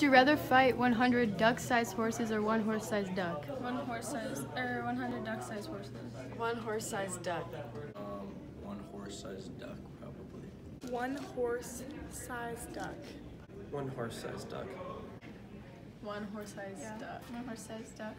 Would you rather fight 100 duck-sized horses or one horse-sized duck? One horse-sized or 100 duck sized horses. One horse-sized duck. Um, one horse-sized duck, probably. One horse-sized duck. One horse-sized duck. One horse-sized duck. One horse sized duck.